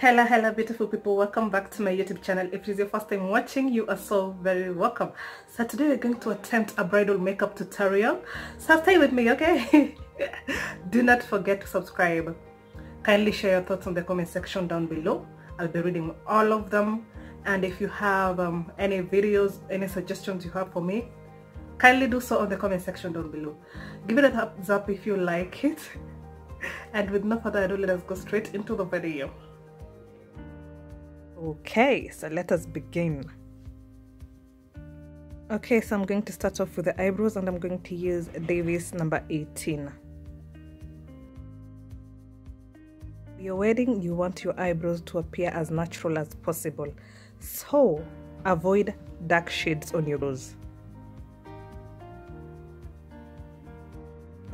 hello hello beautiful people. Welcome back to my youtube channel. If it is your first time watching you are so very welcome. So today we're going to attempt a bridal makeup tutorial. So stay with me okay? Do not forget to subscribe. Kindly share your thoughts in the comment section down below. I'll be reading all of them. And if you have um, any videos any suggestions you have for me kindly do so on the comment section down below. Give it a thumbs up if you like it. And with no further ado let us go straight into the video okay so let us begin. Okay so i'm going to start off with the eyebrows and i'm going to use davis number 18 your wedding you want your eyebrows to appear as natural as possible. So avoid dark shades on your brows.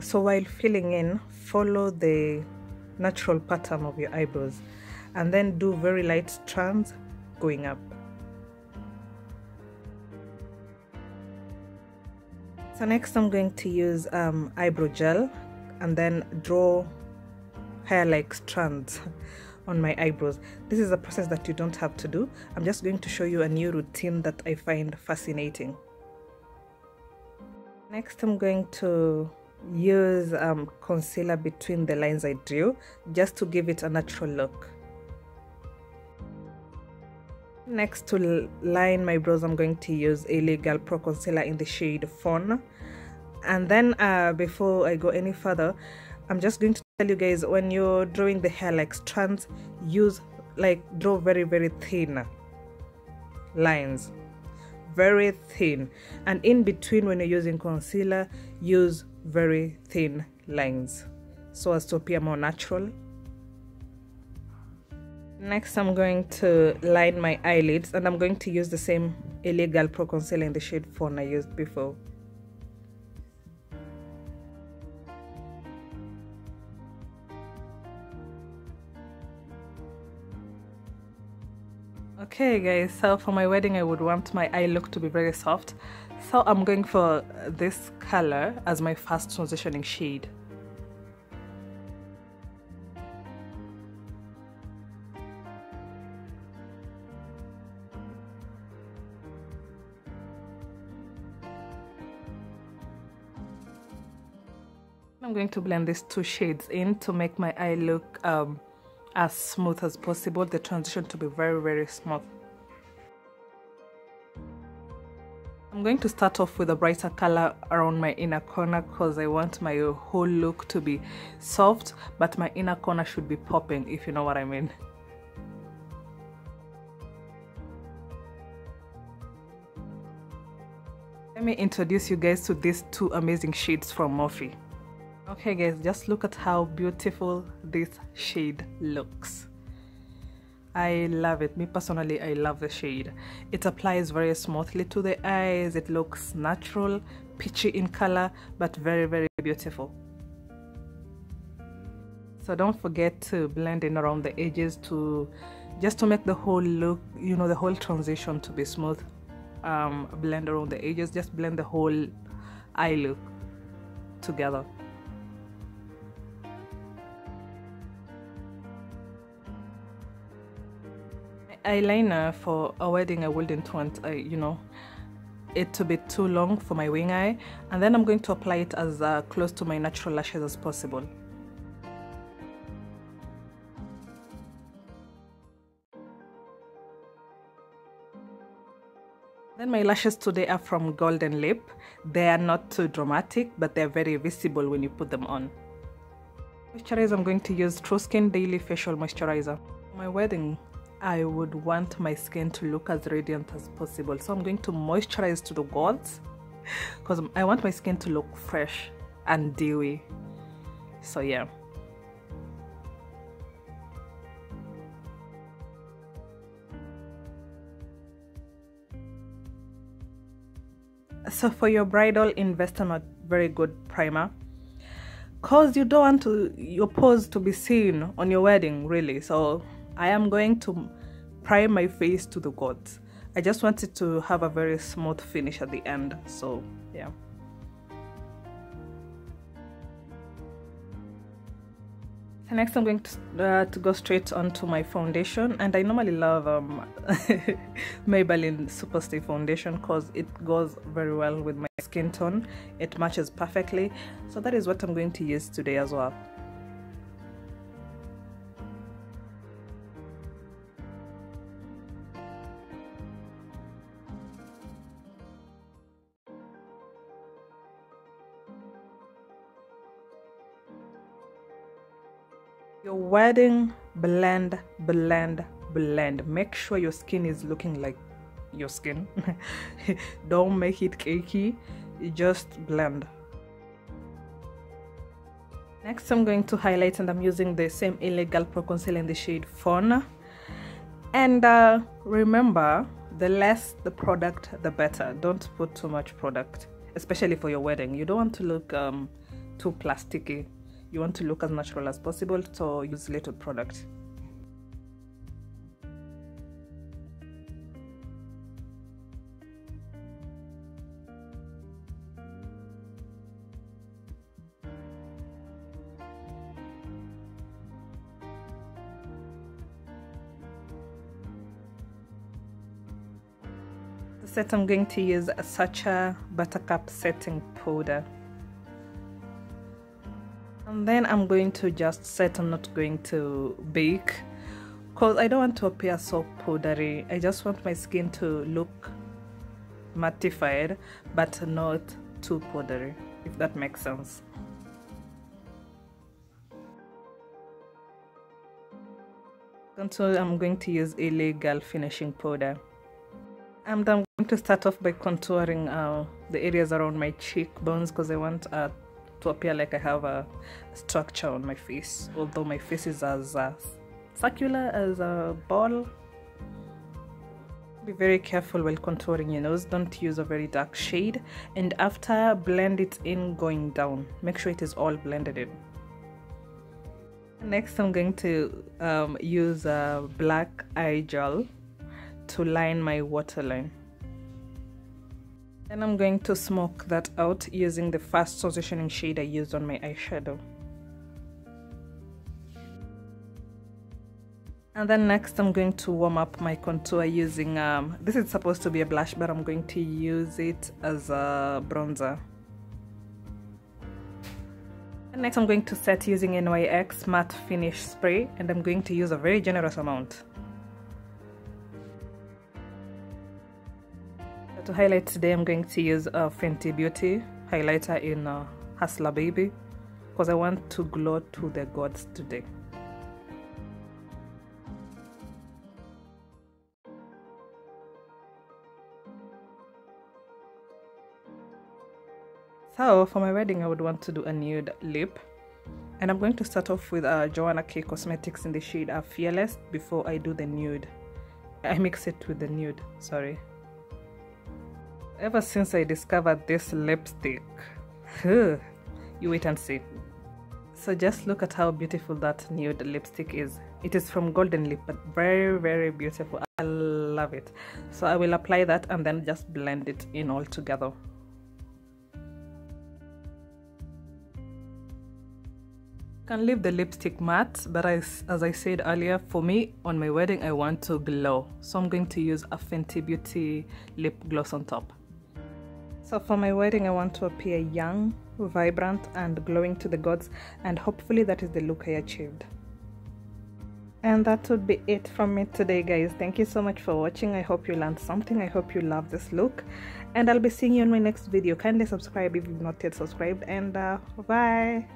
So while filling in follow the natural pattern of your eyebrows and then do very light strands going up. So next I'm going to use um, eyebrow gel and then draw hair-like strands on my eyebrows. This is a process that you don't have to do. I'm just going to show you a new routine that I find fascinating. Next I'm going to use um, concealer between the lines I drew just to give it a natural look. Next to line my brows, I'm going to use a L.A. Girl Pro Concealer in the shade Fawn. And then uh, before I go any further, I'm just going to tell you guys when you're drawing the hair like strands, use like draw very very thin lines. Very thin. And in between when you're using concealer use very thin lines so as to appear more natural Next, I'm going to line my eyelids and I'm going to use the same L.A. Girl Pro Concealer in the shade Fawn I used before. Okay guys, so for my wedding I would want my eye look to be very soft. So I'm going for this color as my first transitioning shade. I'm going to blend these two shades in to make my eye look um, as smooth as possible, the transition to be very, very smooth. I'm going to start off with a brighter color around my inner corner because I want my whole look to be soft, but my inner corner should be popping, if you know what I mean. Let me introduce you guys to these two amazing shades from Morphe. Okay guys, just look at how beautiful this shade looks. I love it. Me personally, I love the shade. It applies very smoothly to the eyes. It looks natural, peachy in color, but very, very beautiful. So don't forget to blend in around the edges to just to make the whole look, you know, the whole transition to be smooth. Um, blend around the edges, just blend the whole eye look together. Eyeliner for a wedding I wouldn't want uh, you know it to be too long for my wing eye and then I'm going to apply it as uh, close to my natural lashes as possible Then my lashes today are from Golden Lip. They are not too dramatic, but they're very visible when you put them on. Moisturizer, I'm going to use TruSkin Daily Facial Moisturizer. My wedding I would want my skin to look as radiant as possible. So I'm going to moisturize to the gods because I want my skin to look fresh and dewy. So yeah. So for your bridal, invest in a very good primer because you don't want to your pose to be seen on your wedding really so I am going to prime my face to the gods. I just wanted to have a very smooth finish at the end. So, yeah. So next I'm going to, uh, to go straight onto my foundation and I normally love um, Maybelline Superstay foundation because it goes very well with my skin tone. It matches perfectly. So that is what I'm going to use today as well. Your wedding blend blend blend. Make sure your skin is looking like your skin. Don't make it cakey. Just blend. Next i'm going to highlight and i'm using the same L.A. Girl pro concealer in the shade fawn. And uh, remember the less the product the better. Don't put too much product especially for your wedding. You don't want to look um, too plasticky you want to look as natural as possible so use little product. The set I'm going to use a Sacha Buttercup setting powder and then I'm going to just set I'm not going to bake because I don't want to appear so powdery. I just want my skin to look mattified but not too powdery if that makes sense. So I'm going to use a L.A. Girl finishing powder. And I'm going to start off by contouring uh, the areas around my cheekbones because I want uh, to appear like I have a structure on my face, although my face is as uh, circular as a ball. Be very careful while contouring your nose, don't use a very dark shade, and after blend it in going down, make sure it is all blended in. Next, I'm going to um, use a black eye gel to line my waterline. Then I'm going to smoke that out using the fast transitioning shade I used on my eyeshadow. And then next I'm going to warm up my contour using, um, this is supposed to be a blush but I'm going to use it as a bronzer. And next I'm going to set using NYX matte finish spray and I'm going to use a very generous amount. To highlight today I'm going to use a Fenty Beauty highlighter in uh, Hustla Baby because I want to glow to the gods today. So for my wedding I would want to do a nude lip and I'm going to start off with uh, Joanna K Cosmetics in the shade uh, Fearless before I do the nude. I mix it with the nude, sorry ever since I discovered this lipstick. you wait and see. So just look at how beautiful that nude lipstick is. It is from Golden Lip, but very, very beautiful. I love it. So I will apply that and then just blend it in all together. can leave the lipstick matte but as, as I said earlier for me on my wedding I want to glow so I'm going to use a Fenty Beauty lip gloss on top so for my wedding, I want to appear young, vibrant, and glowing to the gods, and hopefully that is the look I achieved. And that would be it from me today, guys. Thank you so much for watching. I hope you learned something. I hope you love this look. And I'll be seeing you in my next video. Kindly subscribe if you've not yet subscribed. And uh, bye.